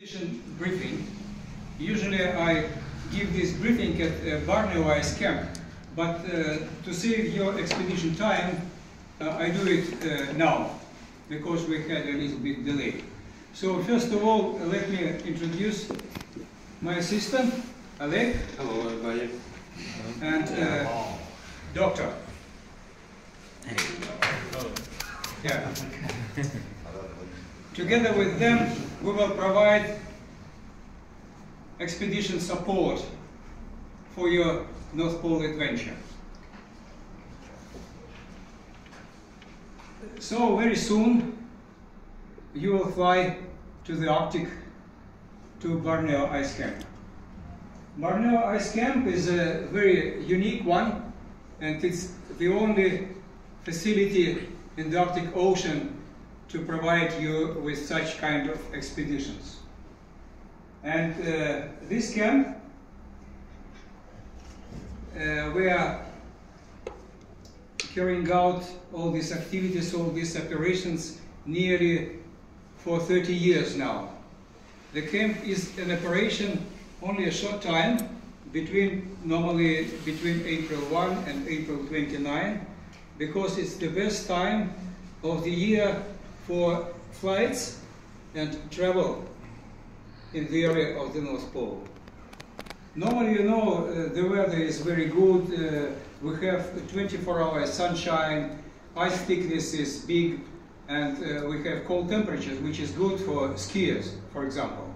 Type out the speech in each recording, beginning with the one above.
Briefing. Usually I give this briefing at uh, Barneo Ice Camp, but uh, to save your expedition time, uh, I do it uh, now because we had a little bit delay. So first of all, uh, let me introduce my assistant, Oleg, Hello, everybody. and uh, doctor. Yeah. Together with them, we will provide expedition support for your North Pole adventure. So very soon you will fly to the Arctic to Barneo Ice Camp. Barneo Ice Camp is a very unique one and it's the only facility in the Arctic Ocean to provide you with such kind of expeditions. And uh, this camp, uh, we are carrying out all these activities, all these operations nearly for 30 years now. The camp is in operation only a short time, between normally between April 1 and April 29, because it's the best time of the year for flights and travel in the area of the North Pole. Normally, you know, uh, the weather is very good. Uh, we have 24-hour sunshine, ice thickness is big, and uh, we have cold temperatures, which is good for skiers, for example.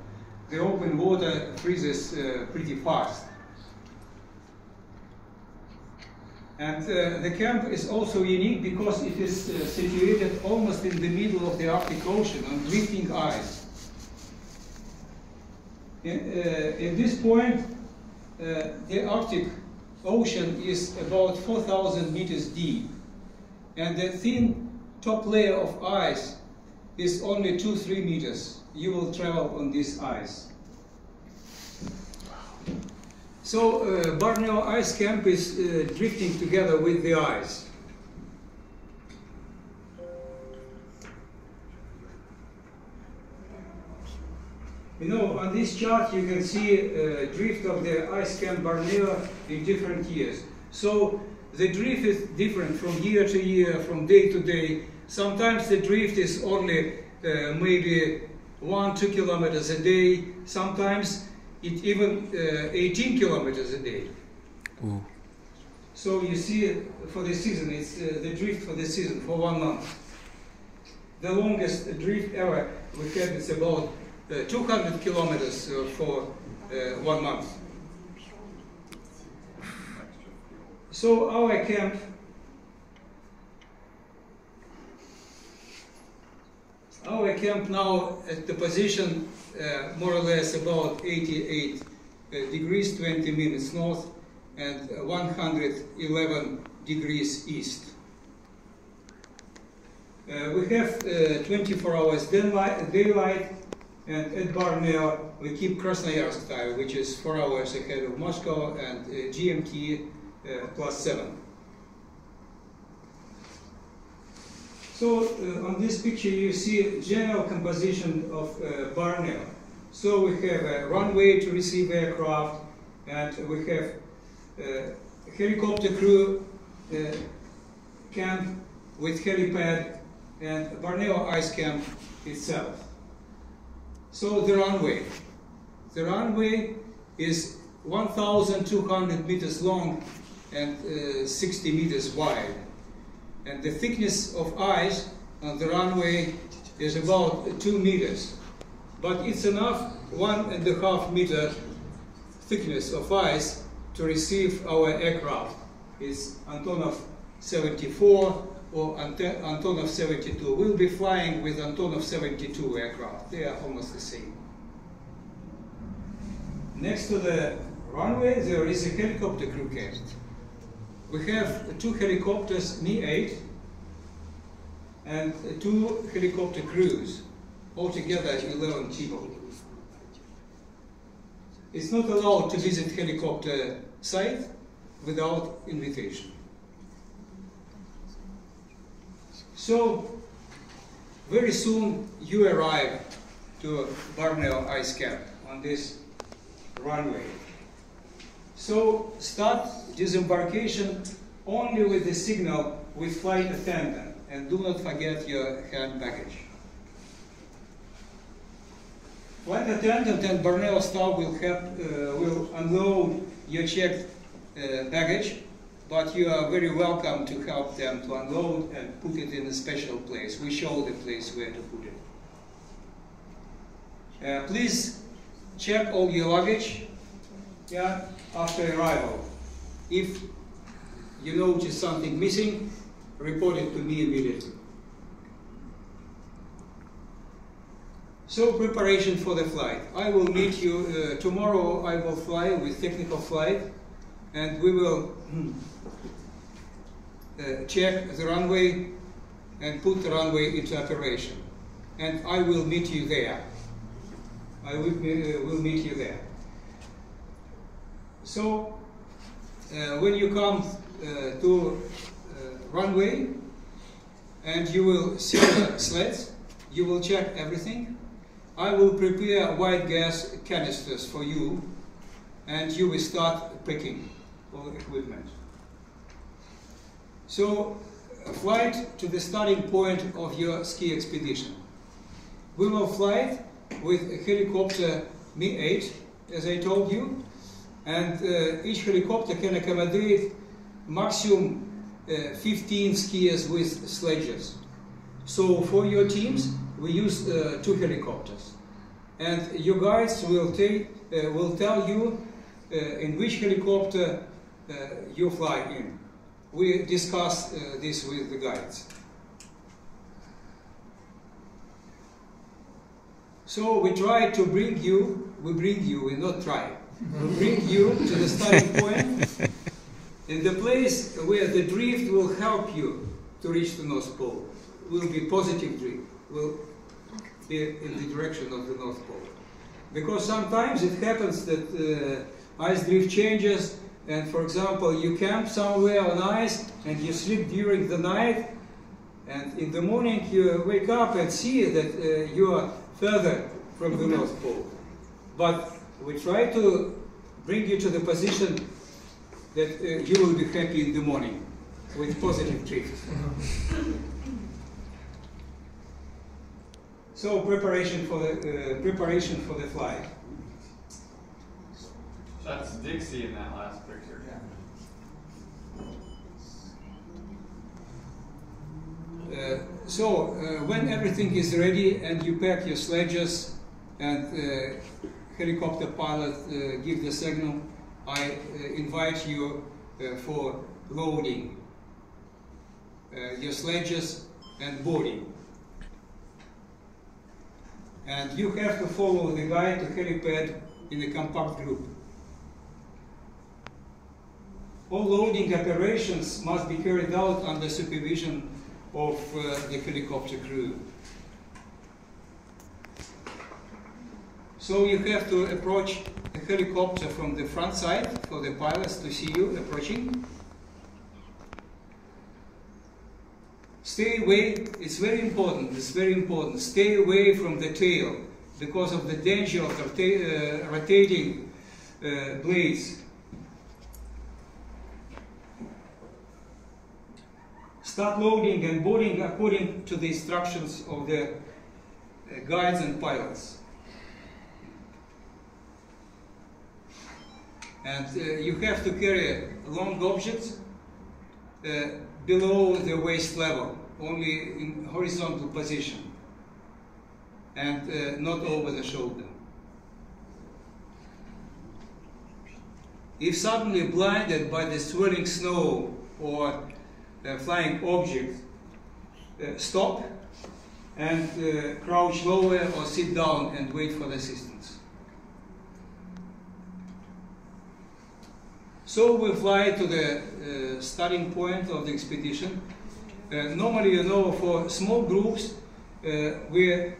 The open water freezes uh, pretty fast. And uh, the camp is also unique because it is uh, situated almost in the middle of the Arctic Ocean on drifting ice. In, uh, in this point, uh, the Arctic Ocean is about 4,000 meters deep, and the thin top layer of ice is only 2-3 meters. You will travel on this ice. So uh, Barneo Ice Camp is uh, drifting together with the ice. You know, on this chart you can see uh, drift of the ice camp Barneo in different years. So the drift is different from year to year, from day to day. Sometimes the drift is only uh, maybe one, two kilometers a day. Sometimes it even uh, 18 kilometers a day. Ooh. So you see, for the season, it's uh, the drift for the season for one month. The longest drift ever we had is about uh, 200 kilometers uh, for uh, one month. So our camp Our camp now at the position uh, more or less about 88 uh, degrees 20 minutes north and uh, 111 degrees east. Uh, we have uh, 24 hours daylight, and at Barneo we keep Krasnoyarsk time, which is 4 hours ahead of Moscow and uh, GMT plus 7. So uh, on this picture you see general composition of uh, Barneo. So we have a runway to receive aircraft and we have uh, helicopter crew camp with helipad and Barneo ice camp itself. So the runway. The runway is 1,200 meters long and uh, 60 meters wide and the thickness of ice on the runway is about two meters. But it's enough one and a half meter thickness of ice to receive our aircraft. It's Antonov 74 or Antonov 72. We'll be flying with Antonov 72 aircraft. They are almost the same. Next to the runway, there is a helicopter crew camp. We have two helicopters, Mi-8, and two helicopter crews, altogether 11 people. It's not allowed to visit helicopter site without invitation. So, very soon you arrive to Barneo Ice Camp on this runway. So start disembarkation only with the signal with flight attendant and do not forget your hand baggage. Flight attendant and Barneo staff will, have, uh, will unload your checked uh, baggage, but you are very welcome to help them to unload and put it in a special place. We show the place where to put it. Uh, please check all your luggage yeah, after arrival. If you notice something missing, report it to me immediately. So preparation for the flight. I will meet you uh, tomorrow. I will fly with technical flight, and we will uh, check the runway and put the runway into operation. And I will meet you there. I will, uh, will meet you there. So uh, when you come uh, to uh, runway, and you will see the sleds, you will check everything I will prepare white gas canisters for you and you will start picking all equipment. So, flight to the starting point of your ski expedition. We will fly with a helicopter Mi-8, as I told you, and uh, each helicopter can accommodate maximum uh, 15 skiers with sledges. So for your teams, we use uh, two helicopters. And your guides will, take, uh, will tell you uh, in which helicopter uh, you fly in. We discuss this with the guides. So we try to bring you, we bring you, we not try, we bring you to the starting point in the place where the drift will help you to reach the North Pole. Will be positive drift, will be in the direction of the North Pole. Because sometimes it happens that uh, ice drift changes and for example you camp somewhere on ice and you sleep during the night and in the morning you wake up and see that uh, you are further from the North Pole. But we try to bring you to the position that uh, you will be happy in the morning with positive drift. So preparation for the uh, preparation for the flight. That's Dixie in that last picture. Uh, so uh, when everything is ready and you pack your sledges and uh, helicopter pilot uh, give the signal, I uh, invite you uh, for loading your sledges and boarding and you have to follow the guide to helipad in a compact group. All loading operations must be carried out under supervision of uh, the helicopter crew. So you have to approach the helicopter from the front side for the pilots to see you approaching. Stay away, it's very important, it's very important. Stay away from the tail because of the danger of uh, rotating uh, blades. Start loading and boarding according to the instructions of the uh, guides and pilots. And uh, you have to carry long objects uh, below the waist level, only in horizontal position, and uh, not over the shoulder. If suddenly blinded by the swirling snow or flying object, uh, stop and uh, crouch lower or sit down and wait for the assistance. So we fly to the uh, starting point of the expedition. Uh, normally, you know, for small groups, uh, we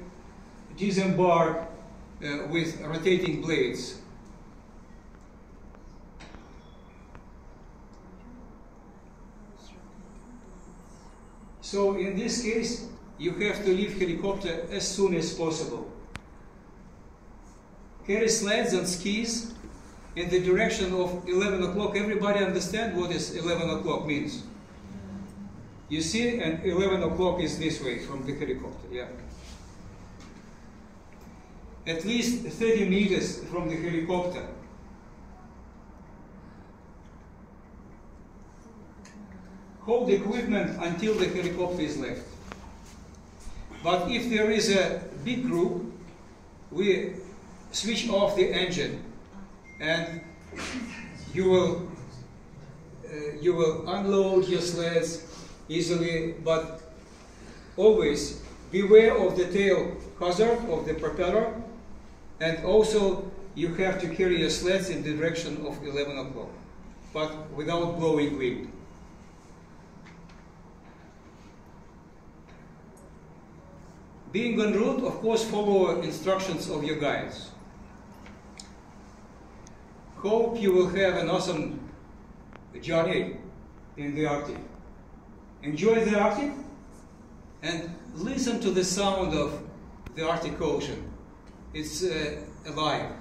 disembark uh, with rotating blades. So in this case, you have to leave helicopter as soon as possible carry sleds and skis in the direction of 11 o'clock. Everybody understand what is 11 o'clock means? You see, and 11 o'clock is this way from the helicopter, yeah. At least 30 meters from the helicopter. Hold the equipment until the helicopter is left. But if there is a big group, we switch off the engine and you will uh, you will unload your sleds easily, but always beware of the tail hazard of the propeller, and also you have to carry your sleds in the direction of 11 o'clock, but without blowing wind. Being en route, of course, follow instructions of your guides. Hope you will have an awesome journey in the Arctic. Enjoy the Arctic and listen to the sound of the Arctic Ocean. It's uh, alive.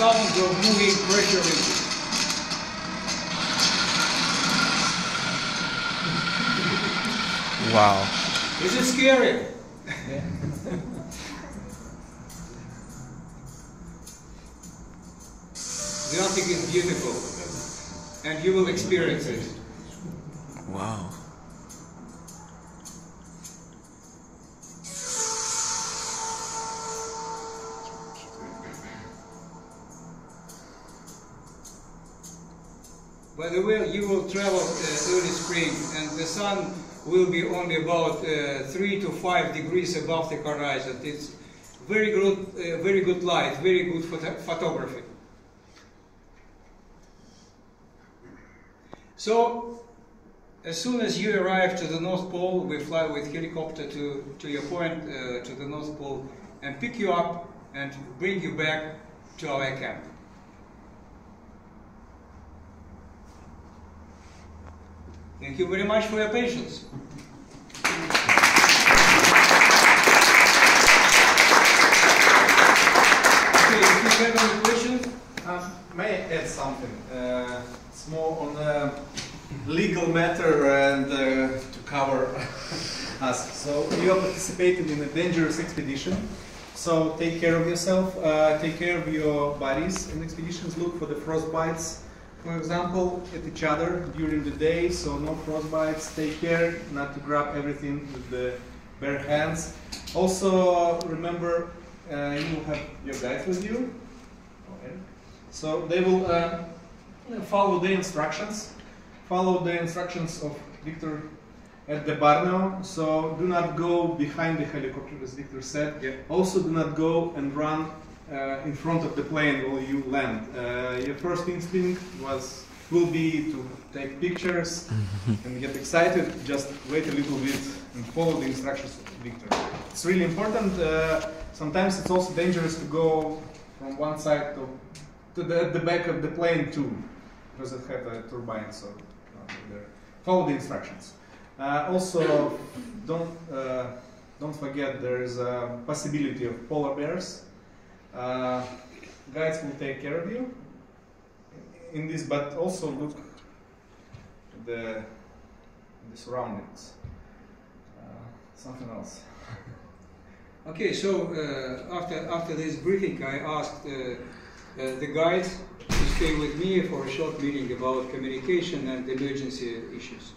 The sound of moving pressure. Wow. This is scary? the Arctic is beautiful, and you will experience it. Wow. By the way, you will travel uh, early spring, and the sun will be only about uh, three to five degrees above the horizon. It's very good, uh, very good light, very good photo- photography. So, as soon as you arrive to the North Pole, we fly with helicopter to, to your point, uh, to the North Pole, and pick you up and bring you back to our camp. Thank you very much for your patience. Okay, if you have any questions, Um, may I add something? Uh, it's more on the legal matter and uh, to cover us. So you are participating in a dangerous expedition. So take care of yourself. Uh, take care of your bodies in expeditions. Look for the frostbites, for example, at each other during the day. So no frostbites. Take care not to grab everything with the bare hands. Also remember uh, you will have your guides with you. Okay. So they will uh, follow the instructions, follow the instructions of Victor at the Barneo. So do not go behind the helicopter, as Victor said. Yeah. Also, do not go and run uh, in front of the plane while you land. Uh, your first instinct was will be to take pictures and get excited. Just wait a little bit and follow the instructions of Victor. It's really important. Uh, sometimes it's also dangerous to go from one side to to the, the back of the plane too, because it have a turbine. So uh, there. follow the instructions. Uh, also, don't uh, don't forget there is a possibility of polar bears. Uh, guides will take care of you in this, but also look the the surroundings. Uh, something else. Okay, so uh, after after this briefing, I asked uh, uh, the guides to stay with me for a short meeting about communication and emergency issues.